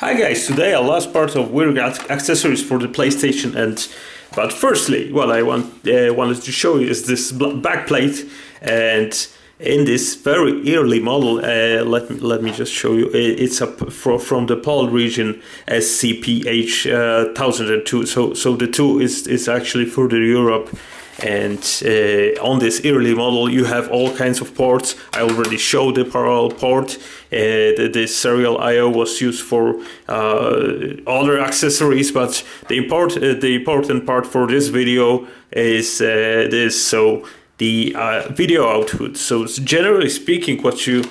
Hi guys, today a last part of weird accessories for the PlayStation and but firstly what I want uh, wanted to show you is this backplate and in this very early model uh, let, me, let me just show you it's up from, the PAL region SCPH uh, 1002 so so the 2 is, is actually further Europe and uh, on this early model you have all kinds of ports. I already showed the parallel port. Uh, the, the, serial I/O was used for uh, other accessories but the, import, uh, the important part for this video is uh, this. So the video output. So generally speaking what you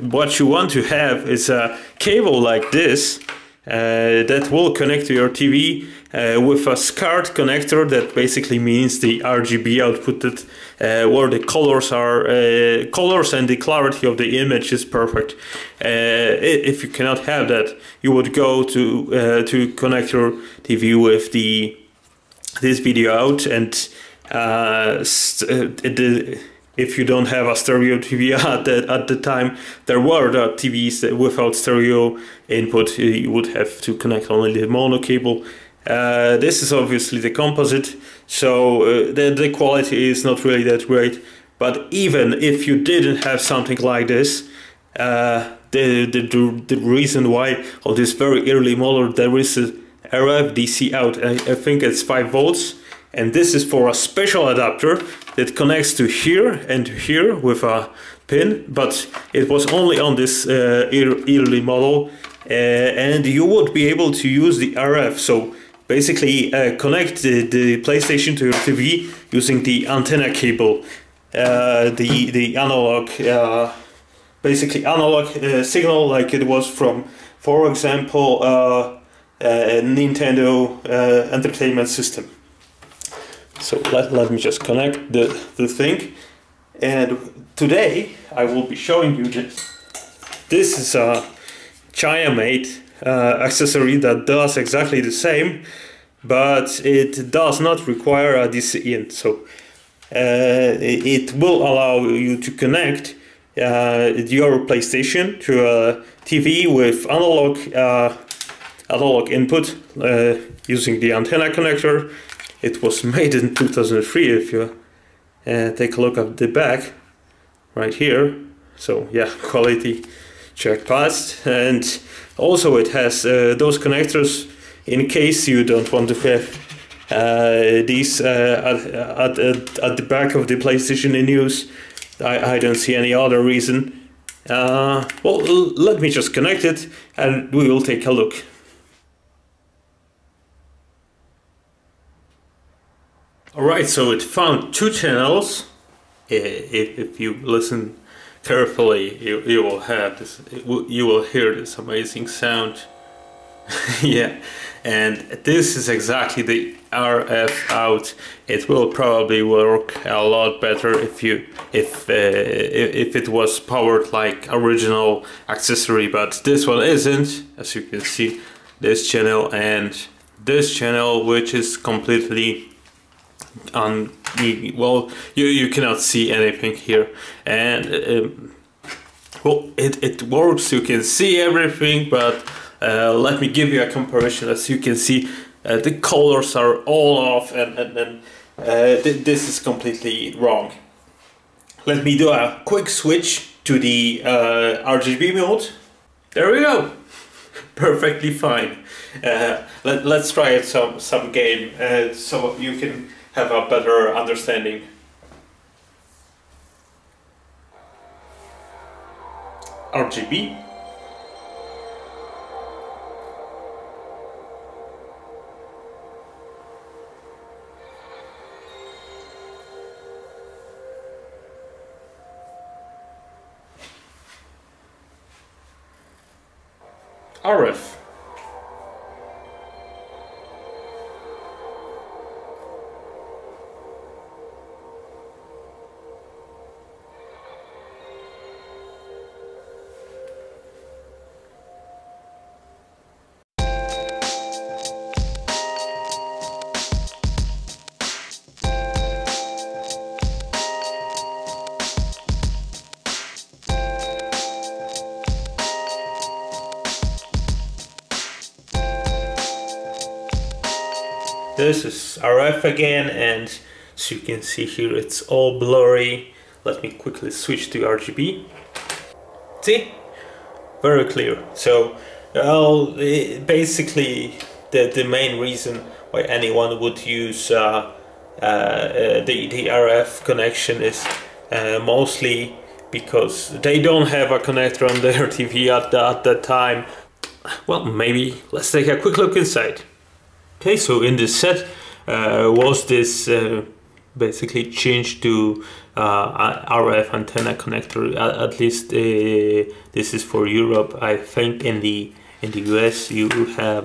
what you want to have is a cable like this uh, that will connect to your TV uh, with a SCART connector that basically means the RGB output that uh, where the colors are uh, colors and the clarity of the image is perfect. Uh, if you cannot have that, you would go to uh, to connect your TV with the this video out and the if you don't have a stereo TV at the, at the time, there were the TVs without stereo input. You would have to connect only the mono cable. Uh, this is obviously the composite, so uh, the, the quality is not really that great. But even if you didn't have something like this, uh, the, the, the reason why on this very early model there is a RF DC out, I, I think it's 5 volts and this is for a special adapter that connects to here and to here with a pin but it was only on this uh, early model uh, and you would be able to use the RF so basically uh, connect the, the PlayStation to your TV using the antenna cable. Uh, the the analog uh, basically analog uh, signal like it was from for example Nintendo Entertainment System so let, let me just connect the, the thing. And today I will be showing you this. This is a China made uh, accessory that does exactly the same, but it does not require a DC in. So uh, it will allow you to connect uh, your PlayStation to a TV with analog uh, analog input uh, using the antenna connector it was made in 2003 if you uh, take a look at the back right here. So yeah quality check passed. And also it has uh, those connectors in case you don't want to have uh, these uh, at, at, at, the back of the PlayStation in use. I, I don't see any other reason. Uh, well let me just connect it and we will take a look Alright, so it found two channels. If, if you listen carefully, you, you will have this, you will hear this amazing sound. yeah, and this is exactly the RF out. It will probably work a lot better if you if uh, if it was powered like original accessory, but this one isn't. As you can see, this channel and this channel, which is completely on well you you cannot see anything here. And um, well it, it works you can see everything but uh, let me give you a comparison. As you can see uh, the colors are all off and, and, and uh, th this is completely wrong. Let me do a quick switch to the uh, RGB mode. There we go. Perfectly fine. Uh, let, let's try it some some game uh, so you can have a better understanding. RGB RF this is RF again and as you can see here it's all blurry. Let me quickly switch to RGB see? Very clear. So well basically the, the main reason why anyone would use uh, uh, the, the RF connection is uh, mostly because they don't have a connector on their TV at, the, at that time. Well maybe let's take a quick look inside Okay, so in this set uh, was this uh, basically changed to uh, RF antenna connector. At, at least uh, this is for Europe. I think in the in the US you have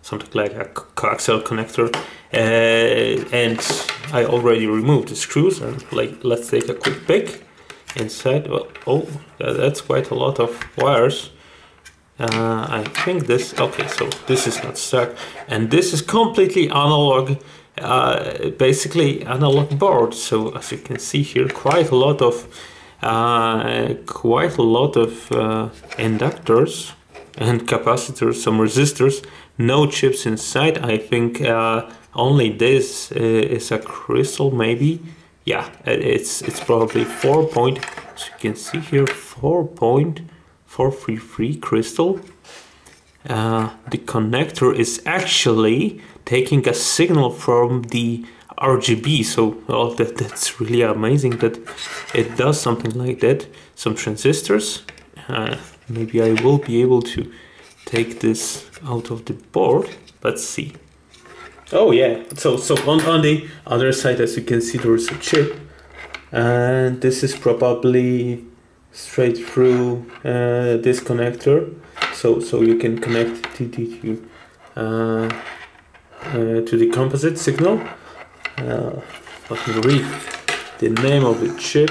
something like a coaxial connector, uh, and I already removed the screws. And like, let's take a quick pick inside. Oh that's quite a lot of wires. Uh, I think this, okay, so this is not stuck. And this is completely analog, uh, basically analog board. So as you can see here, quite a lot of, uh, quite a lot of uh, inductors and capacitors, some resistors, no chips inside. I think uh, only this uh, is a crystal maybe. Yeah, it's, it's probably four point, as you can see here, four point, 433 crystal. Uh, the connector is actually taking a signal from the RGB so well that, that's really amazing that it does something like that. Some transistors. Uh, maybe I will be able to take this out of the board. Let's see. Oh yeah. So so on, on the other side as you can see there is a chip. And this is probably straight through uh, this connector. So so you can connect TTQ uh, uh, to the composite signal. Uh, let me read the name of the chip.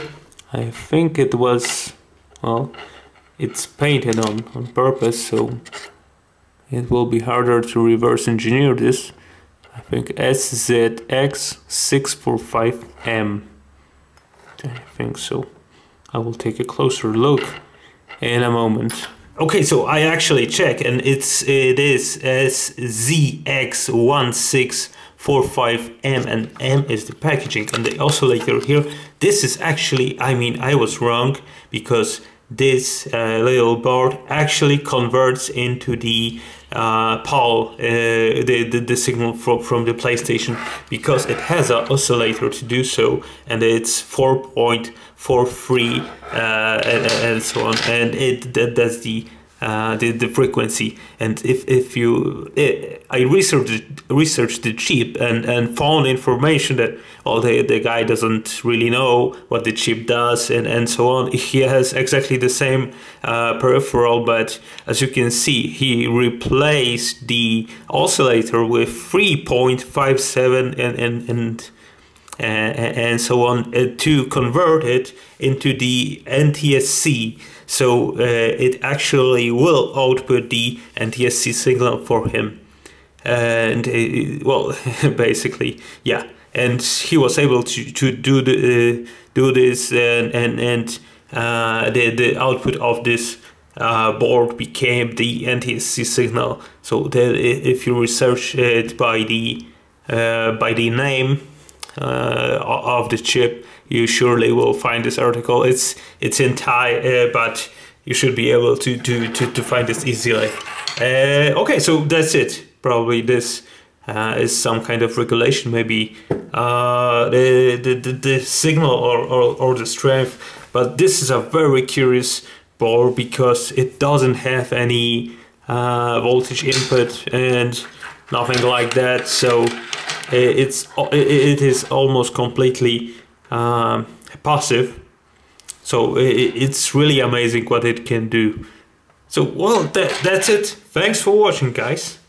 I think it was well it's painted on on purpose so it will be harder to reverse engineer this. I think SZX645M I think so I will take a closer look in a moment. Okay, so I actually check and it's it is SZX1645M and M is the packaging and the oscillator here. This is actually, I mean, I was wrong because this uh, little board actually converts into the uh, PAL, uh, the, the, the signal from, from the PlayStation because it has an oscillator to do so and it's 4.43 uh, and, and so on. And it that, that's the uh, the, the frequency. And if, if you it, I researched researched the chip and, and found information that oh the, the guy doesn't really know what the chip does and, and so on. He has exactly the same uh, peripheral but as you can see he replaced the oscillator with 3.57 and and, and and so on uh, to convert it into the NTSC so uh, it actually will output the NTSC signal for him. And uh, well, basically, yeah. And he was able to, to do the uh, do this, and and, and uh, the the output of this uh, board became the NTSC signal. So that if you research it by the uh, by the name of the chip, you surely will find this article. It's it's in Thai, uh, but you should be able to to to, to find this easily. Uh, okay, so that's it. Probably this uh, is some kind of regulation, maybe uh, the, the, the the signal or, or or the strength. But this is a very curious board because it doesn't have any uh, voltage input and nothing like that. So it's it is almost completely um, passive. So it's really amazing what it can do. So well, that, that's it. Thanks for watching, guys.